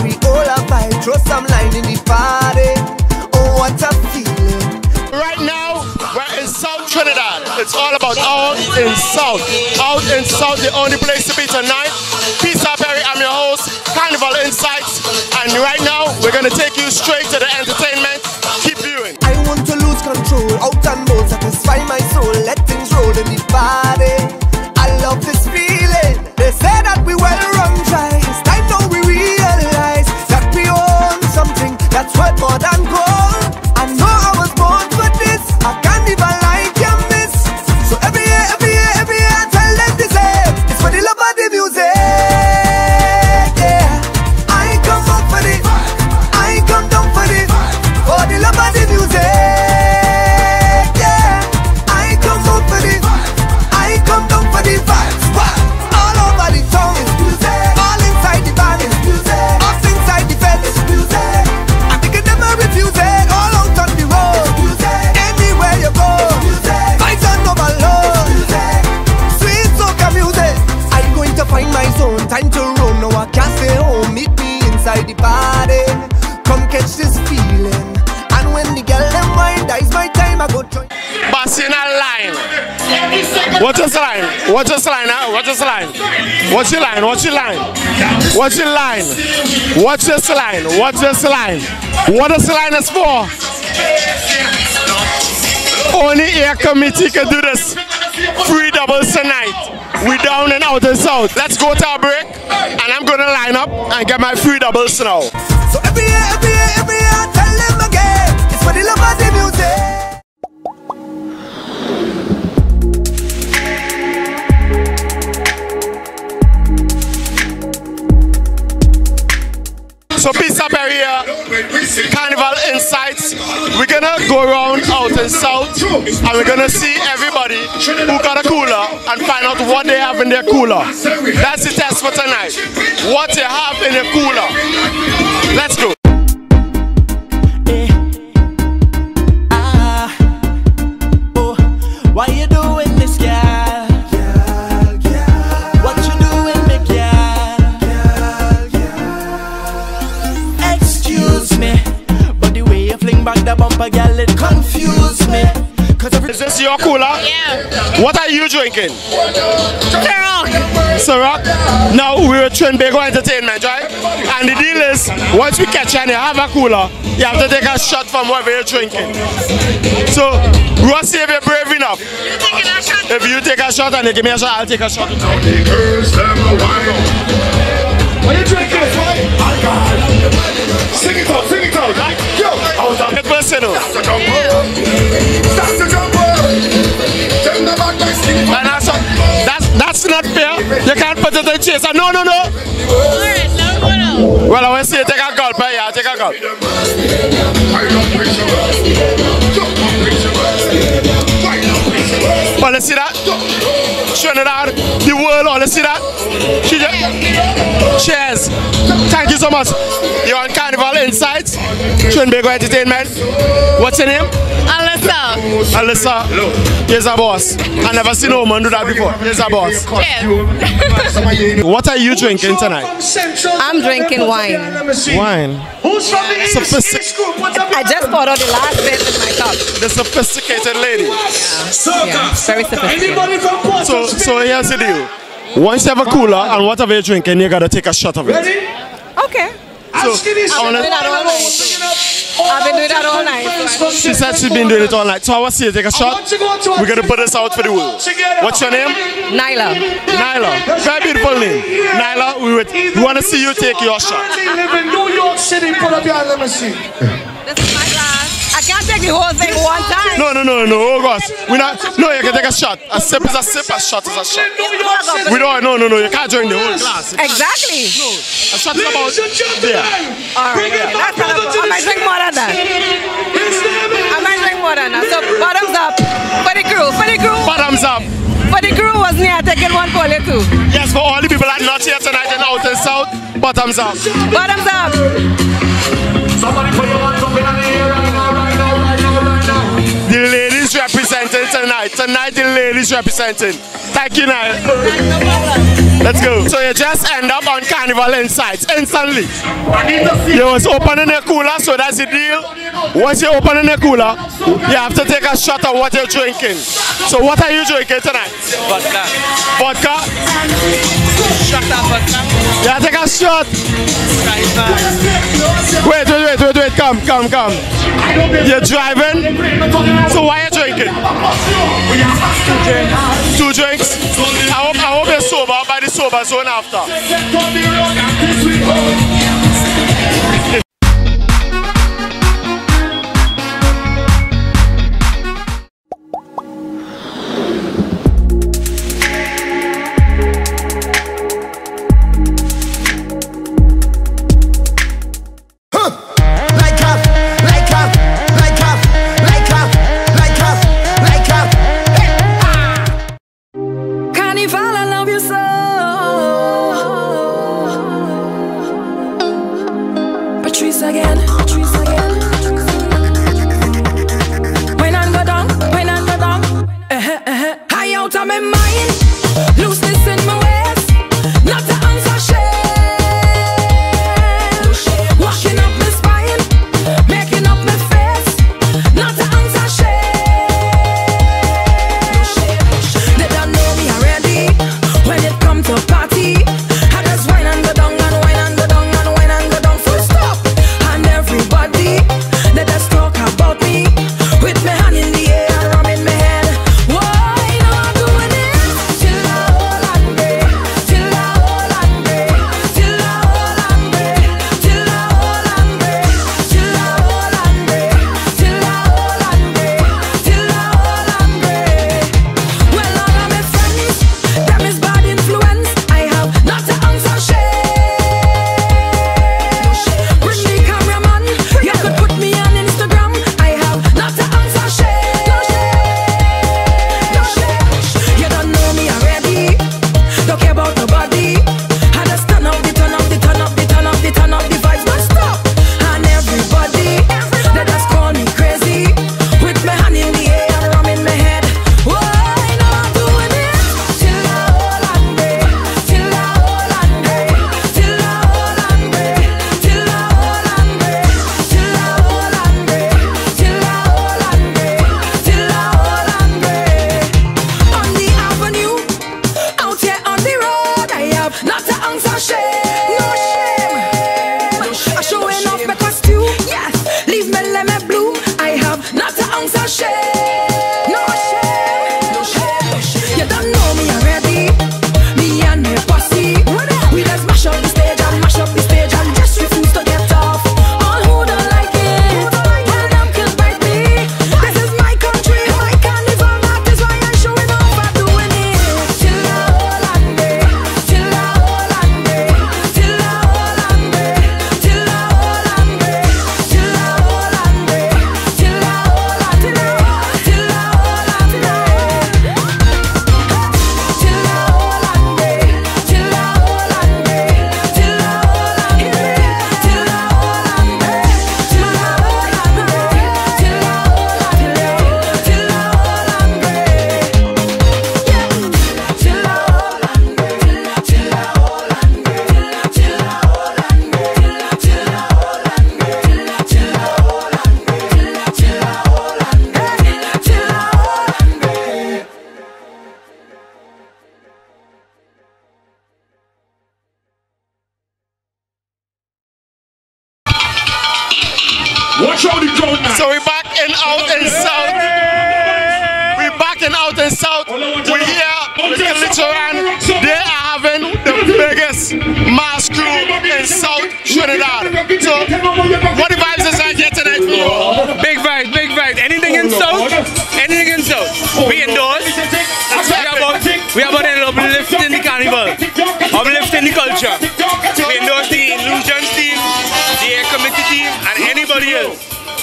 we all a vibe. Throw some line in the party. Oh, what a feeling. Right now, we're in South Trinidad. It's all about out in South. Out in South, the only place to be tonight. Pstar, Perry. I'm your host, Carnival Insights. And right now, we're to take you straight to the entertainment. Keep viewing. I want to lose control, out and bold, satisfy my soul. Let things roll in the party. What's this line? What's your line? What's your line? What's your line? What's this line? What's this line? What this line is for? Only air committee can do this. Free doubles tonight. We down and out and south. Let's go to a break. And I'm gonna line up and get my free doubles now. We're gonna go around out in South and we're gonna see everybody who got a cooler and find out what they have in their cooler. That's the test for tonight. What you have in your cooler. Let's go. Fling back the bumper, girl, it confused me. Cause every Is this your cooler? Yeah. What are you drinking? Ciroc. Ciroc? Now we're Trinbago Entertainment, right? And the deal is, once we catch you and you have a cooler, you have to take a shot from whatever you're drinking. So, Rossi, if you're brave enough, You taking a shot? if you take a shot and you give me a shot, I'll take a shot. What are you drinking? Sing it out, sing it out. Yo, I was on It's personal. the jumper. That's the jumper. Them the bad guys sing it. And that's, that's, that's not fair. You can't put it in chase. No, no, no. Alright, now go now. Well, I want to see you take a gulp. eh? Yeah, take a gulp. I love picture. Jump on picture. I love. Well, you see that? Trinidad, the world, all you see that? She cheers. Thank you so much. You're on Carnival Insights, Trinbago Entertainment. What's your name? Alyssa. Alyssa. Here's a boss. I never seen a woman do that before. Here's a boss. Cheers. What are you drinking tonight? I'm drinking wine. Wine. Who's from the east? Sophistic- East group? What's up? I just poured out the last bit in my cup. The sophisticated lady. Yeah, very sophisticated. Anybody from Port So, so here's the deal. Once you have a cooler and whatever you're drinking, you gotta take a shot of it. Ready? Okay. So, I wanna- Doing that all night. I've been doing that all night. She said she's been doing it all night. So I want to see you take a shot. We're gonna put this out for the world. What's your name? Nyla. Nyla. Very beautiful name. Nyla, we, would, we want to see you take your shot. live in New York City. Put up your hand, let me see. The whole thing one time. No, no, no, no. Oh gosh. We not. No, you can take a shot. A sip is a sip. A shot is a shot. We don't. No, no, no. You can't drink the whole glass. Exactly. A shot is about there. All right. Yeah. That's kind of, I might drink more than that. I might drink more than that. So bottoms up for the crew. For the crew. Bottoms up. For the crew was near taking one for too. Yes, for all the people that are not here tonight and out and south. Bottoms up. Bottoms up. Somebody put your representing tonight. Tonight the ladies representing. Thank you now. Let's go. So you just end up on Carnival Insights instantly. You was opening a cooler, so that's the deal. Once you open opening a cooler, you have to take a shot of what you're drinking. So what are you drinking tonight? Vodka. Vodka? Shot of vodka. Yeah, take a shot. Wait, wait, wait, wait, wait, come, come, come. You're driving? So why are you drinking? Two drinks. I hope, I hope you're sober by the sober zone after. trees again.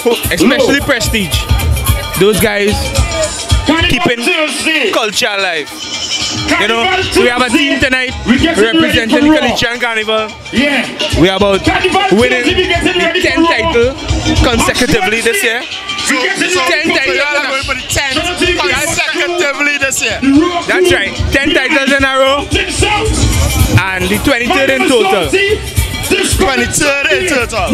Especially Prestige. Those guys keeping culture alive. You know, we have a team tonight representing the Kalichian Carnival. Yeah. We are about winning the 10th title consecutively this year. So, so, so 10 y'all are titles. going for the 10th consecutive this year. That's right. 10 titles in a row and the 23rd in total. 23rd in total.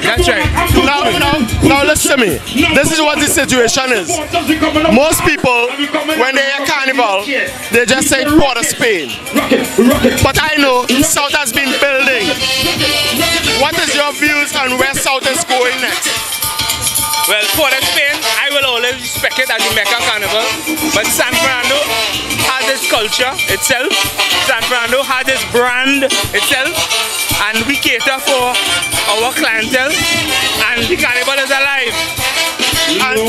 That's right. Now, now, now listen to me. This is what the situation is. Most people, when they hear carnival, they just say Port of Spain. But I know South has been building. What is your views on where South is going next? Well, Port of Spain, I will always respect it as the Mecca Carnival. But San Fernando has its culture itself. San Fernando has its brand itself. And we cater for our clientele. And the carnival is alive. And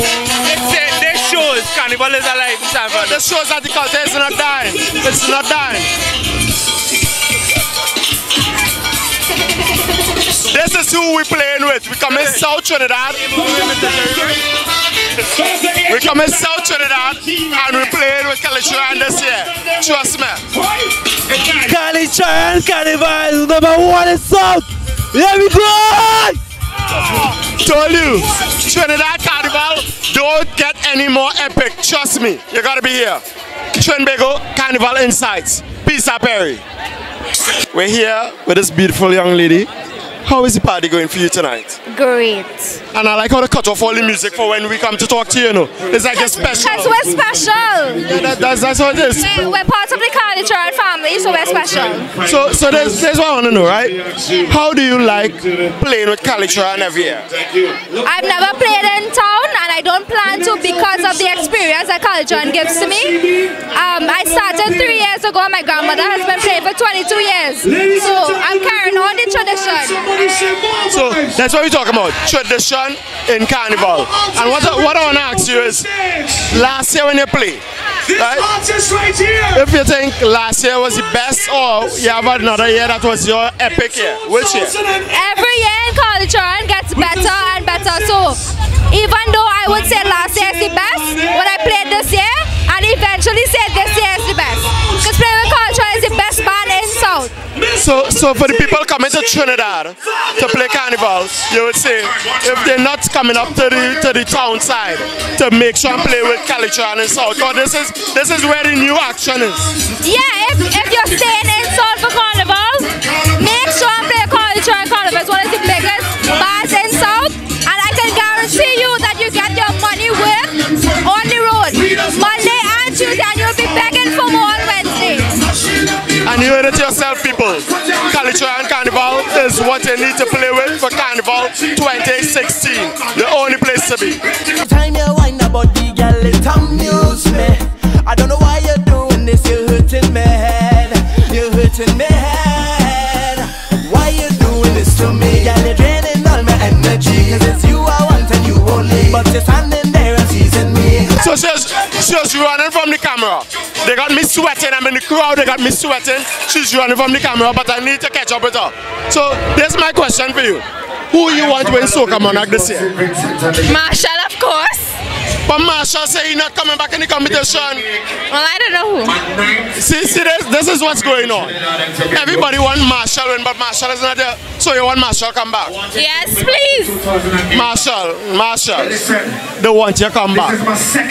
this, this shows carnival is alive in San Fernando. This shows that the culture is not dying. It's not dying. This is who we're playing with. We come in South Trinidad. We come in South Trinidad and we're playing with Calichuran this year. Trust me. Calichuran Carnival is number one in South. Here we go! Told you, Trinidad Carnival don't get any more epic. Trust me, you gotta be here. Trinbago Carnival Insights. Pstar, Perry. We're here with this beautiful young lady. How is the party going for you tonight? Great. And I like how they cut off all the music for when we come to talk to you, you know. It's like a special. Because we're special. Yeah, that, that's, that's how it is. We're, we're part of the Carnituran family, so we're special. So, so there's, there's what I want to know, right? How do you like playing with Calitra every year? Thank you. I've never played in town and I don't plan to because of the experience that Carnituran gives to me. Um, I started three years ago and my grandmother has been playing for 22 years. So I'm carrying on the tradition. So that's what we're talking about, tradition in carnival. And what, I- what I want to ask you is, last year when you played, right? If you think last year was the best or you have another year that was your epic year, which year? Every year in Carnituran gets better and better. So even though I would say last year is the best, when I played this year, and eventually said this year So, so for the people coming to Trinidad to play carnival, you would say if they're not coming up to the to the town side to make sure and play with Calitran and South, because this is this is where the new action is. Yeah, if, if you're staying in South for Carnival, make sure and play Carnituran Carnival. It's one of the biggest And you heard it yourself, people. Calitran Carnival is what you need to play with for Carnival 2016. The only place to be. Time you wind up body, girl, it amuse me. I don't know why you're doing this, you're hurting me head. You're hurting me head. Why you doing this to me? Girl, you're draining all my energy. Cause it's you I want and you only. But you're standing and teasing me. So she's, she's running from the camera. They got me sweating. I'm in the crowd. They got me sweating. She's running from the camera, but I need to catch up with her. So there's my question for you. Who you want to win Soca Monarch this year? Marshall, of course. But Marshall say he's not coming back in the competition. Well, I don't know who. See, see this, this is what's going on. Everybody want Marshall win, but Marshall is not there. So you want Marshall come back. Yes, please. Marshall, Marshall, they want you to come back.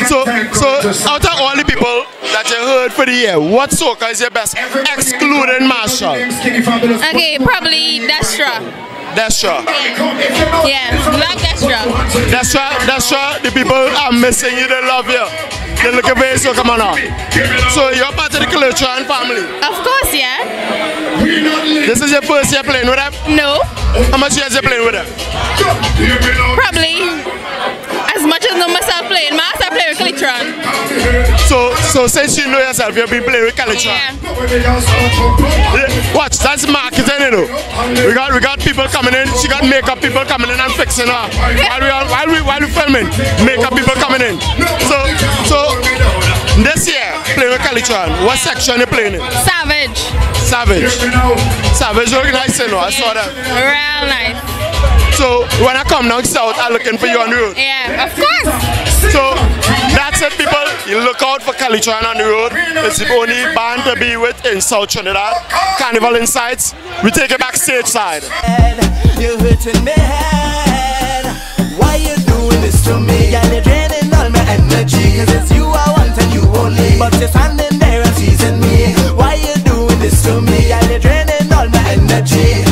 So, so out of all the people that you heard for the year, what soca is your best, excluding Marshall? Okay, probably Destra. Destra. Yeah, love Destra. Destra, Destra, the people are missing you, they love you. They're looking for you, so come on now. So you're part of the Calitran family. Of course, yeah. This is your first year playing with them? No, How much years you playing with them? probably as much as know myself playing. Myself play with Clitron. So, so since you know yourself, you've been playing with Calitran. Yeah. Watch, that's marketing, you know. We got we got people coming in. She got makeup people coming in and fixing her while we are, while we while we filming. Makeup people coming in. So so this year playing with Calitran. What section you playing in? Savage. Savage. Savage look nice, you know. I saw that. Real nice. So when I come down south, I'm looking for you on the road. Yeah, of course. So that's it, people. You look out for Calitran on the road. It's the only band to be with in South Trinidad. Carnival Insights. We take it back stage side. You're hurting me head. Why you doing this to me? Girl, you're draining all my energy. Cause it's you I want and you only. only. But you're standing there and teasing me. Why you doing this to me? Girl, you're draining all my energy.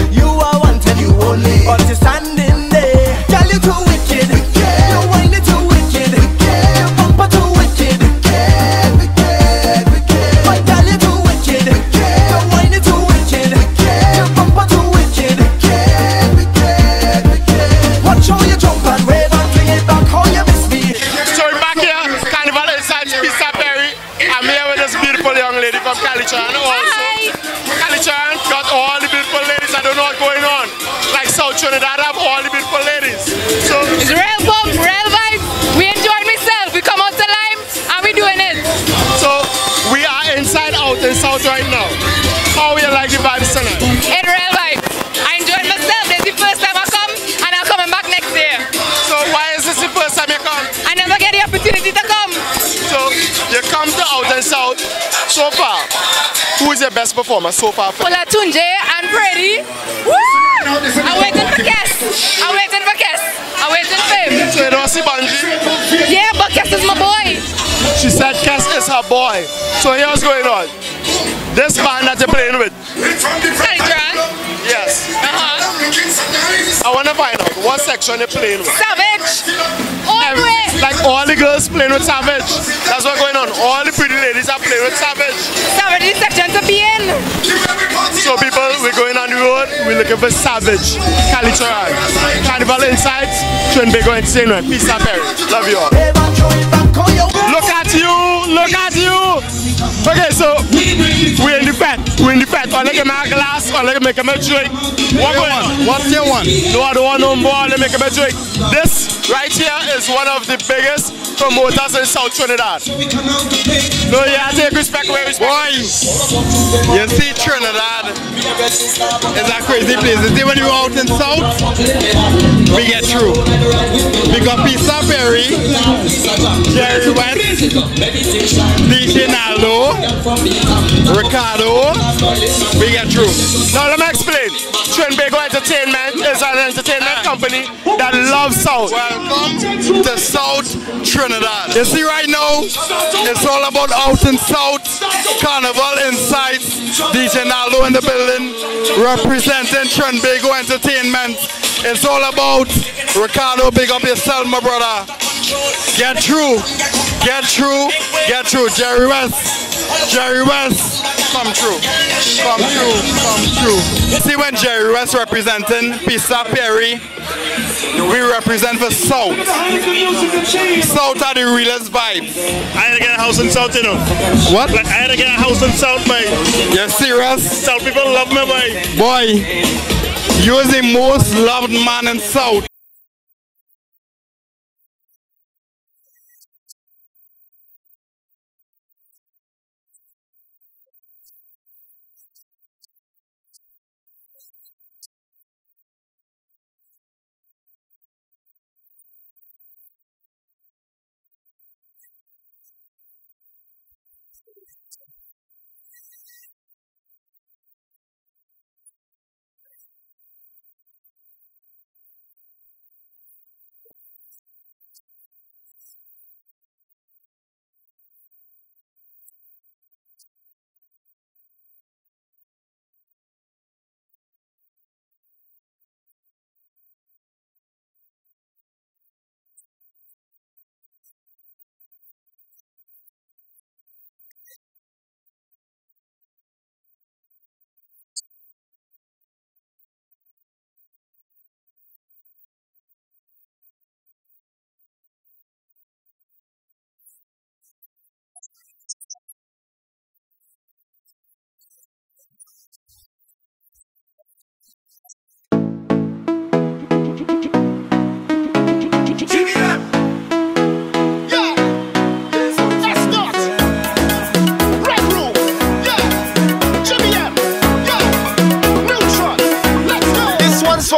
Out right now. How you like the vibes tonight? It real vibes. I enjoyed myself. This is the first time I come and I'm coming back next year. So why is this the first time you come? I never get the opportunity to come. So you come to out and South. So far, who is your best performer so far? For Olatunji and Freddy. Woo! I'm waiting for guests. I'm waiting for guests. I'm waiting for him. so you don't see Bunji? Yeah, but Kes is my boy. She said Kes is her boy. So here's what's going on. This band that you're playing with, Calichan. yes. Uh-huh. I want to find out what section you're playing with. Savage. All the way. like all the girls playing with Savage. That's what's going on. All the pretty ladies are playing with Savage. Savage is section to be in. So people, we're going on the road. We're looking for Savage. Calichoran. Carnival Insights. Trinbago Entertainment. Peace out, Perry. Love you all. Wave and throw it back. How you Look at you! Look at you! Okay, so we're in the fat. We're in the fat. Or like my glass, or like make a drink. What going on? What's your one? No, I don't want no more. Let me make a drink. This right here is one of the biggest promoters in South Trinidad. No, yeah, take respect where respect. Boys, you see Trinidad is a crazy place. You see when you out in South, we get through. Because Pstar Perry, Jerry West, DJ Naldo, Ricardo, we get through. Now let me explain. Trinbago Entertainment is an entertainment company that loves South. Welcome to South Trinidad. You see right now, it's all about out in South, Carnival Insights, DJ Naldo in the building, representing Trinbago Entertainment. It's all about Ricardo, big up yourself, my brother. Get through, get through, get through. Jerry West, Jerry West, come through, come through, come through. See when Jerry West representing Pstar Perry, we represent the South. South are the realest vibes. I had to get a house in South, you know. What? Like, I had to get a house in South, mate. You're serious? South people love me, mate. Boy, you're the most loved man in South.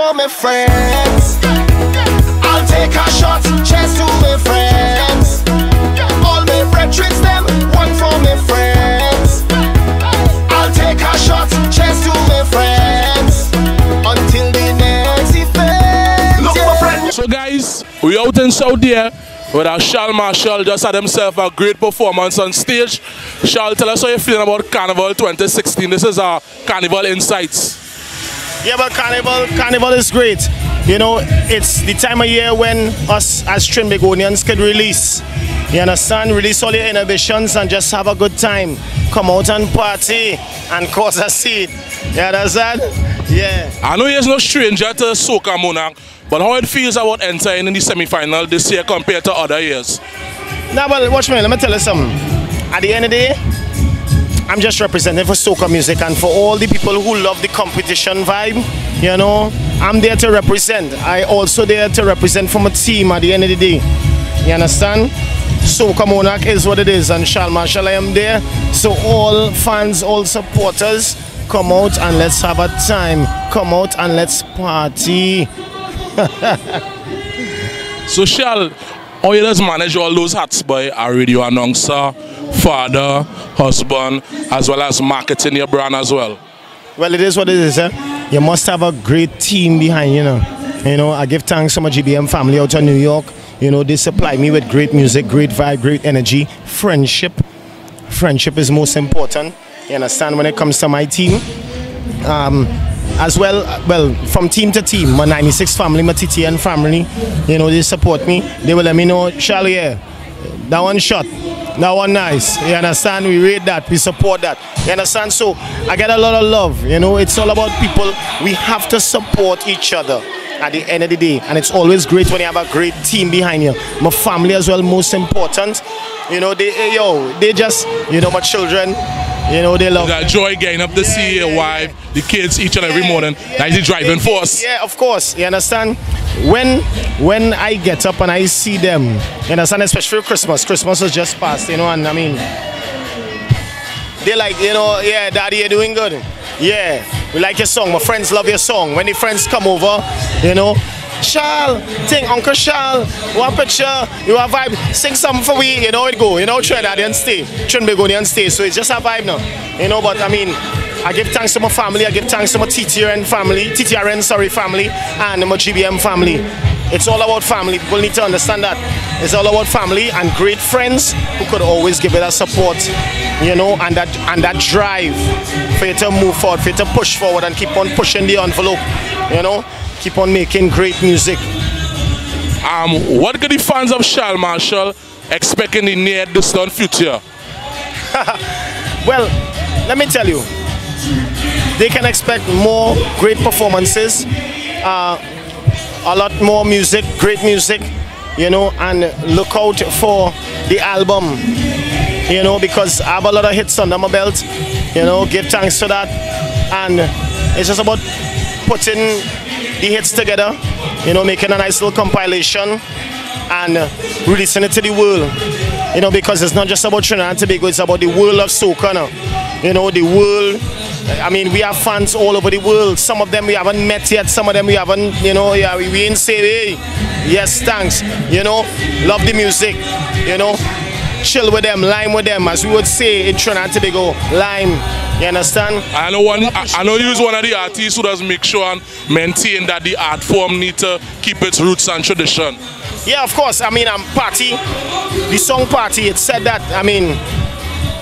For my friends. I'll take a shot, cheers to my friends. All my brethren, them, one for my friends. I'll take a shot, cheers to my friends. Until the next event. Look, my friend. So guys, we out in South here. With our Shal Marshall just had himself a great performance on stage. Shal, tell us how you're feeling about Carnival 2016. This is our Carnival Insights. Yeah, but Carnival, Carnival is great. You know, it's the time of year when us as Trinbagonians could release. You understand? Release all your inhibitions and just have a good time. Come out and party and cause a scene. You understand? Yeah. I know he's no stranger to Soca Monarch, but how it feels about entering in the semi-final this year compared to other years? Now, well, watch me. Let me tell you something. At the end of the day, I'm just representing for soca music and for all the people who love the competition vibe. You know, I'm there to represent. I also there to represent for my team at the end of the day. You understand? Soca Monarch is what it is, and Shal Marshall, I am there. So all fans, all supporters, come out and let's have a time. Come out and let's party. So Shal, how you just manage all those hats by a radio announcer, father, husband, as well as marketing your brand as well? Well, it is what it is. Eh? You must have a great team behind you know. You know, I give thanks to my GBM family out of New York. You know, they supply me with great music, great vibe, great energy, friendship. Friendship is most important. You understand when it comes to my team. Um, as well, well, from team to team, my 96 family, my TTN family, you know, they support me. They will let me know, Charlie, yeah, that one shot, that one nice. You understand? We rate that, we support that. You understand? So I get a lot of love. You know, it's all about people. We have to support each other at the end of the day. And it's always great when you have a great team behind you. My family as well, most important. You know, they eh, yo, they just, you know, my children, you know, they love That joy getting up to see your wife, the kids each and every morning. That is the driving force. Yeah, of course. You understand? When when I get up and I see them, you understand, especially for Christmas. Christmas was just past, you know, and I mean they like, you know, yeah, daddy, you're doing good. Yeah, we like your song. My friends love your song. When the friends come over, you know, Shal, think Uncle Shal, one picture, you have vibe, sing something for we, you know it go, you know Trinidadian stay, Trinbagonian stay, so it's just a vibe now, you know, but I mean, I give thanks to my family, I give thanks to my TTRN family, TTRN, sorry, family, and my GBM family. It's all about family, people need to understand that. It's all about family and great friends who could always give it a support, you know, and that and that drive for you to move forward, for you to push forward and keep on pushing the envelope, you know, keep on making great music. Um, what could the fans of Shal Marshall expect in the near distant future? well, let me tell you, they can expect more great performances, uh, a lot more music, great music, you know, and look out for the album, you know, because I have a lot of hits under my belt, you know, give thanks to that. And it's just about putting the hits together, you know, making a nice little compilation and releasing it to the world. You know, because it's not just about Trinidad and Tobago, it's about the world of soca now. You know, the world. I mean, we have fans all over the world. Some of them we haven't met yet. Some of them we haven't, you know, yeah, we, we ain't say, hey, yes, thanks. You know, love the music. You know, chill with them, lime with them, as we would say in Trinidad and Tobago, lime. You understand? I know one. I, I know you're one of the artists who does make sure and maintain that the art form need to keep its roots and tradition. Yeah, of course. I mean, I'm party, the song party. It said that. I mean,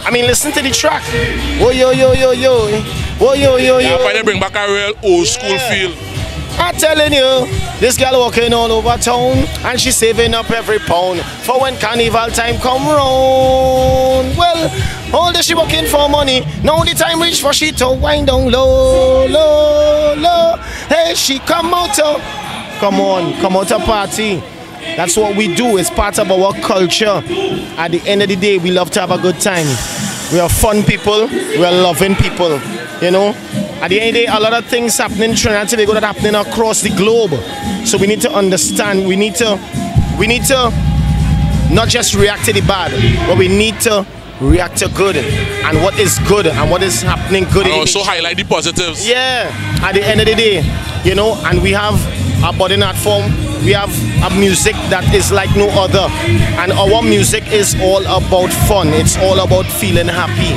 I mean, listen to the track. Oh yo yo yo yo, oh yo yo Yeah, yo. why they bring back a real old school feel. I'm telling you, this girl walking all over town and she's saving up every pound for when carnival time come round. Well, all day she working for money. Now the time reach for she to wind down low, low, low. Hey, she come out to, come on, come out to party. That's what we do. It's part of our culture. At the end of the day, we love to have a good time. We are fun people. We are loving people. You know. At the end of the day, a lot of things happening in Trinidad and Tobago that happening across the globe. So we need to understand. We need to. We need to not just react to the bad, but we need to react to good and what is good and what is happening good. And also highlight the positives. yeah, at the end of the day, you know, and we have a body art form, we have a music that is like no other. And our music is all about fun, it's all about feeling happy.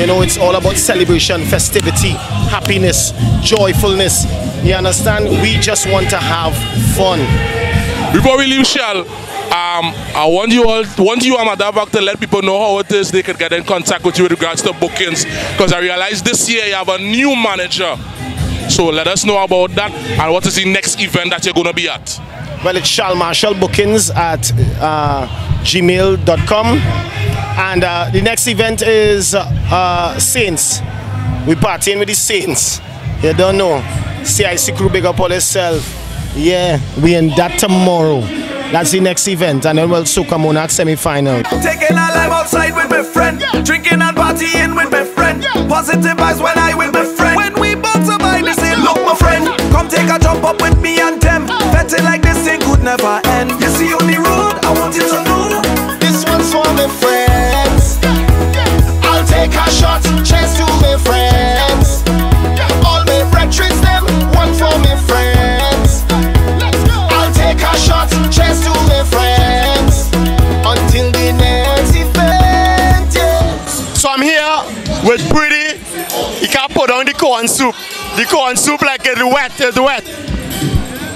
You know, it's all about celebration, festivity, happiness, joyfulness. You understand? We just want to have fun. Before we leave Shal, Um, I want you all, want you and Madavak to let people know how it is they could get in contact with you with regards to bookings. Because I realize this year you have a new manager. So let us know about that and what is the next event that you're going to be at. Well, it's Shal Marshall Bookings at uh, gmail.com. And uh, the next event is uh, Saints. We partying with the Saints. You don't know. CIC crew big up all itself. Yeah, we in that tomorrow. That's the next event. And then we'll Soca Monarch semi-final. Taking a life outside with my friend. Drinking and partying with my friend. Positive vibes when I with my friend. When we both survive, they say, look my friend. Come take a jump up with me and them. Fetting like this never end. You see the road, I want you to know. This one's for my friends. I'll take a shot, cheers to my friends. All my brethren, them, one for my friends. I'll take a shot, cheers to my friends. Until the next event, yeah. So I'm here with Preedy. He can't put on the corn soup. The corn soup like it's wet, it's wet.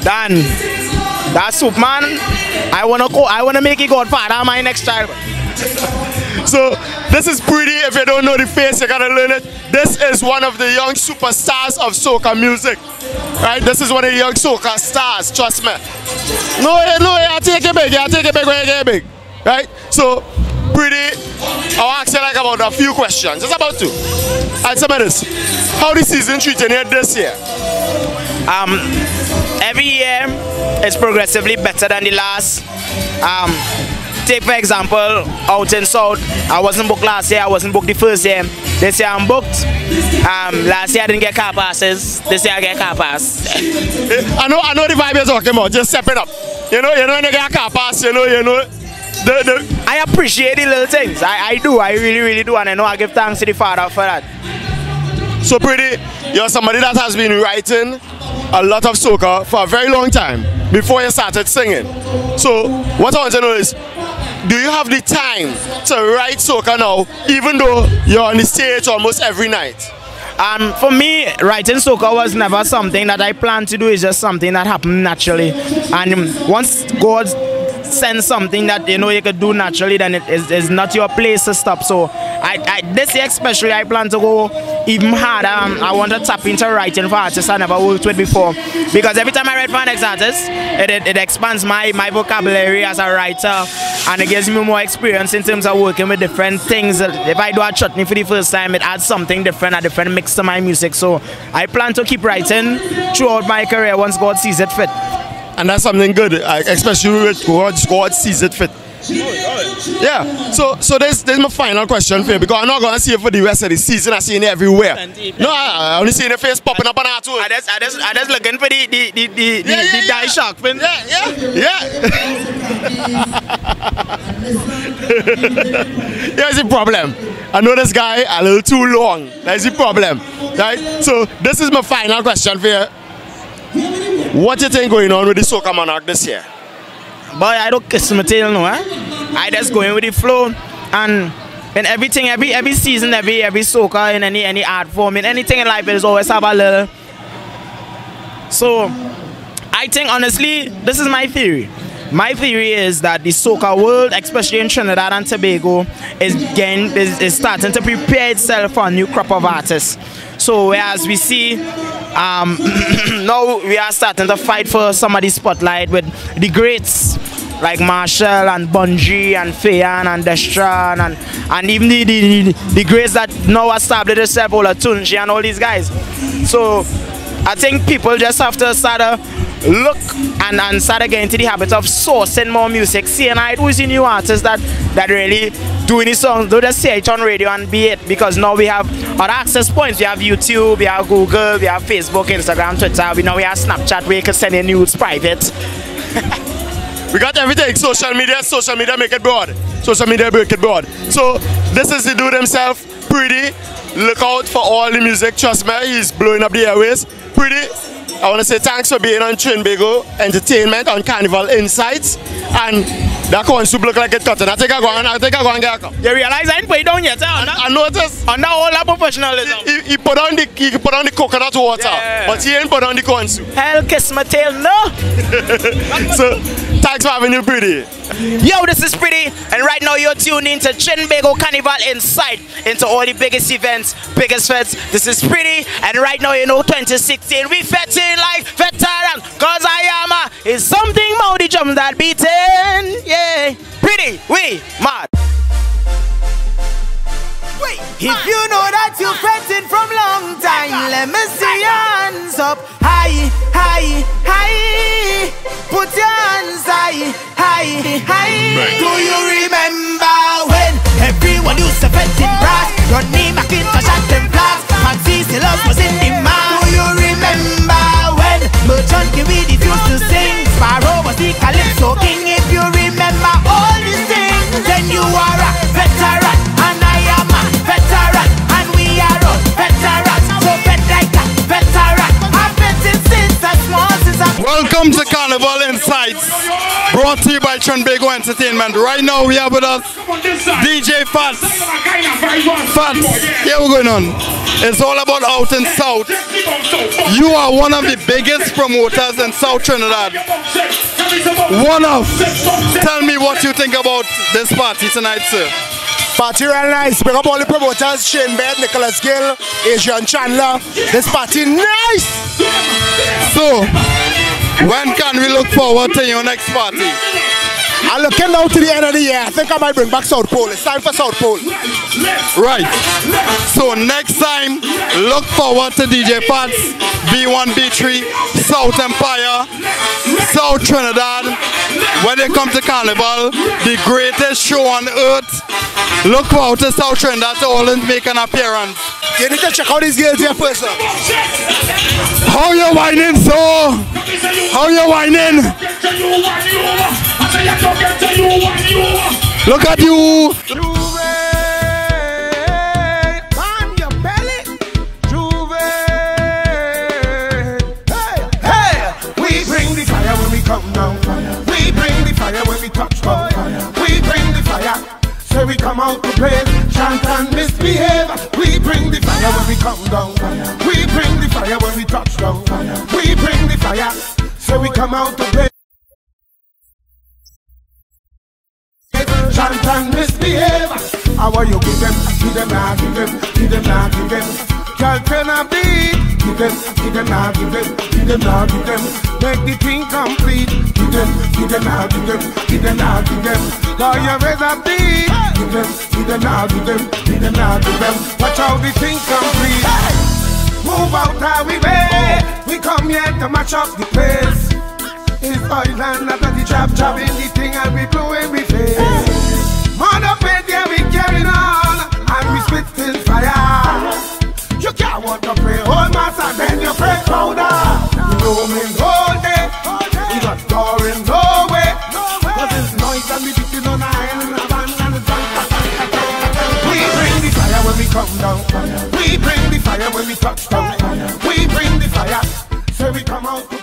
Dan, that soup man, I wanna go, I wanna make it godfather my next child. So this is Preedy. If you don't know the face, you gotta learn it. This is one of the young superstars of soca music. Right? This is one of the young soca stars, trust me. No, no, I take it big, I take it big, I take it big. Right? So Preedy, I'll ask you like about a few questions. Just about two. Answer me this. How the season treating you this year? Um, every year it's progressively better than the last. Um, take for example, out in South, I wasn't booked last year, I wasn't booked the first year. This year I'm booked. Um, last year I didn't get car passes. This year I get car pass. I know, I know the vibe you're talking about. Just step it up. You know, you know when you get a car pass, you know, you know. The, the, I appreciate the little things. I, I do. I really, really do. And I know I give thanks to the Father for that. So Preedy, you're somebody that has been writing a lot of soca for a very long time before you started singing. So what I want to know is, do you have the time to write soca now, even though you're on the stage almost every night? Um, for me, writing soca was never something that I planned to do. It's just something that happened naturally. And once God sends something that you know you could do naturally, then it is not your place to stop. So I, I this year especially, I plan to go even harder. Um, I want to tap into writing for artists I never worked with before. Because every time I write for an artist, it, it, it expands my, my vocabulary as a writer and it gives me more experience in terms of working with different things. If I do a chutney for the first time, it adds something different, a different mix to my music. So I plan to keep writing throughout my career once God sees it fit. And that's something good, especially with God, God sees it fit. Yeah. So so this this is my final question for you because I'm not gonna see you for the rest of the season. I see you everywhere. No, I, I only see your face popping up on our tour. I just I just I just looking for the the the the, the, the die shark fin. Yeah, yeah, yeah. Here's the problem. I know this guy a little too long. That's the problem, right? So this is my final question for you. What you think going on with the Soca Monarch this year? Boy, I don't kiss my tail no, eh? I just going with the flow and in everything, every every season, every every soca in any any art form, in anything in life, there's always have a little. So, I think honestly, this is my theory. My theory is that the soca world, especially in Trinidad and Tobago, is getting is, is starting to prepare itself for a new crop of artists. So whereas we see um, now we are starting to fight for some of the spotlight with the greats like Marshall and Bunji and Fay-Ann and Destran and, and even the, the, the greats that now established themselves, Olatunji and all these guys. So I think people just have to start look and, and start again into the habit of sourcing more music, seeing out who's the new artists that, that really doing these songs, don't just say it on radio and be it because now we have other access points. We have YouTube, we have Google, we have Facebook, Instagram, Twitter, we know we have Snapchat where you can send in news private. We got everything. Social media, social media make it broad. Social media make it broad. So this is the dude himself, Preedy. Look out for all the music. Trust me, he's blowing up the airways. Preedy. I want to say thanks for being on Trinbago Entertainment on Carnival Insights. And That corn soup look like it cutting. I think I go and I think I go and get a cup. You realize I ain't put it down yet, huh? I noticed. Under all that professionalism. He, he put on the he put on the coconut water, Yeah. but he ain't put on the corn soup. Hell kiss my tail, no. so thanks for having you, pretty. Yo, this is Preedy, and right now you're tuned into Trinbago Carnival Insight into all the biggest events, biggest fetes. This is Preedy, and right now you know 2016 we fetting like veterans, cause I am a is something more the drum that beating. Yeah, Preedy, we mad. If you know that you're fretting from long time, let me see your hands up. High, high, high. Put your hands high, high, high. Do you remember when everyone used to fret in brass? Rodney McIntosh at them flags. Maxi Silas was in demand. Do you remember when Merchant Kiwidi used to sing? Sparrow was the Calypso king. If you remember all these things, then you are Welcome to Carnival Insights, brought to you by Trinbago Entertainment. Right now we have with us DJ Fats. Fats, here we're going on. It's all about Out in South. You are one of the biggest promoters in South Trinidad. One of. Tell me what you think about this party tonight, sir. Party real nice. Big up all the promoters, Shane Bed, Nicholas Gill, Adrian Chandler. This party nice. So, when can we look forward to your next party? I'm looking now to the end of the year. I think I might bring back South Pole. It's time for South Pole. Right. So next time, look forward to DJ Fats, B1, B3, South Empire, South Trinidad. When they come to Carnival, the greatest show on earth. Look forward to South Trinidad to always make an appearance. You need to check out these girls here first. Sir. How you whining, so? How you whining? Look at you. Juve. Hey, hey. We bring the fire when we come down. We bring the fire when we touch down. We bring the fire. Say we come out to play, chant and misbehave. We bring the fire when we come down. We bring the fire when we touch down. We bring the fire. Say we come out How are you give them? Give them now, give them, give them now, give them. Girl, turn a beat. Give them, give them now, give them, give them now, give them. Make the thing complete. Give them, give them now, give them, give them now, give them. Call you raise a beat. Give them, give them now, give them, give them now, give them. Watch how the thing complete. Move out how we way. We come here to match up the place. It's Island after the chop chop in the thing and we blowing we face and we spit still fire. You can't want to pray oh, old then you pray powder. Roaming all day, we got touring nowhere. It's noise and we beating on iron and. We bring the fire when we come down. We bring the fire when we touch down. We bring the fire, so we come out.